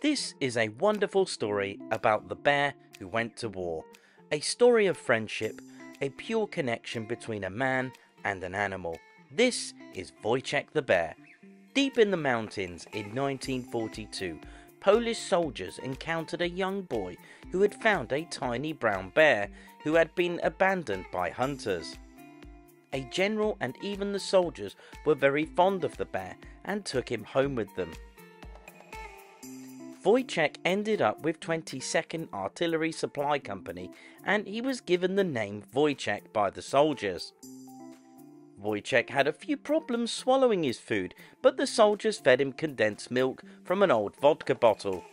This is a wonderful story about the bear who went to war. A story of friendship, a pure connection between a man and an animal. This is Wojtek the bear. Deep in the mountains in 1942, Polish soldiers encountered a young boy who had found a tiny brown bear who had been abandoned by hunters. A general and even the soldiers were very fond of the bear and took him home with them. Wojtek ended up with 22nd Artillery Supply Company and he was given the name Wojtek by the soldiers. Wojtek had a few problems swallowing his food, but the soldiers fed him condensed milk from an old vodka bottle.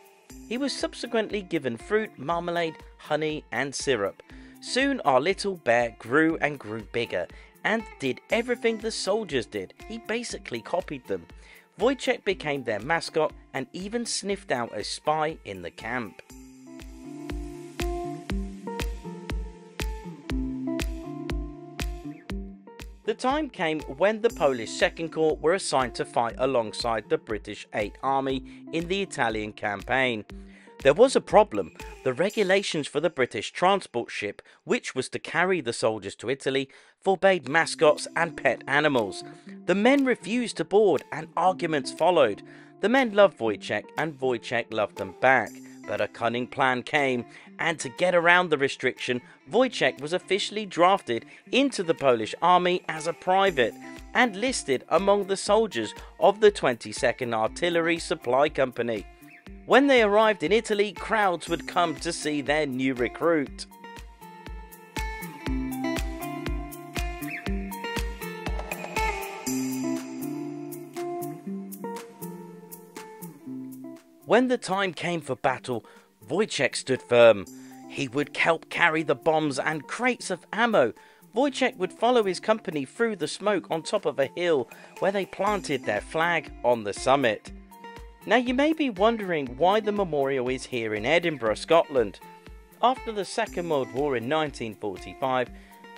He was subsequently given fruit, marmalade, honey, and syrup. Soon our little bear grew and grew bigger and did everything the soldiers did. He basically copied them. Wojtek became their mascot and even sniffed out a spy in the camp. The time came when the Polish Second Corps were assigned to fight alongside the British Eighth Army in the Italian campaign. There was a problem. The regulations for the British transport ship, which was to carry the soldiers to Italy, forbade mascots and pet animals. The men refused to board and arguments followed. The men loved Wojtek and Wojtek loved them back. But a cunning plan came, and to get around the restriction, Wojtek was officially drafted into the Polish army as a private and listed among the soldiers of the 22nd Artillery Supply Company. When they arrived in Italy, crowds would come to see their new recruit. When the time came for battle, Wojtek stood firm. He would help carry the bombs and crates of ammo. Wojtek would follow his company through the smoke on top of a hill where they planted their flag on the summit. Now you may be wondering why the memorial is here in Edinburgh, Scotland. After the Second World War in 1945,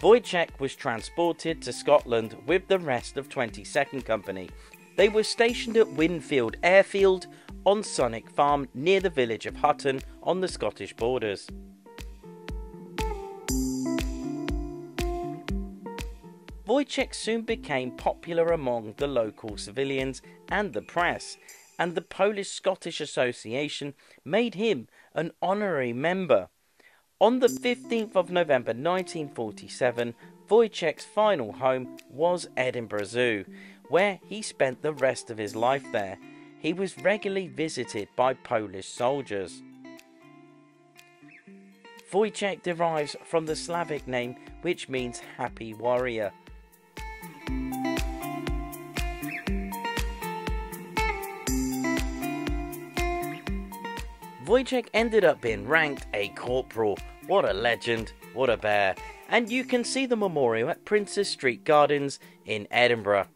Wojtek was transported to Scotland with the rest of 22nd Company. They were stationed at Winfield Airfield on Sunwick Farm near the village of Hutton on the Scottish borders. Wojtek soon became popular among the local civilians and the press, and the Polish Scottish Association made him an honorary member. On the 15th of November 1947, Wojtek's final home was Edinburgh Zoo, where he spent the rest of his life there. He was regularly visited by Polish soldiers. Wojtek derives from the Slavic name which means happy warrior. Wojtek ended up being ranked a corporal. What a legend, what a bear. And you can see the memorial at Princes Street Gardens in Edinburgh.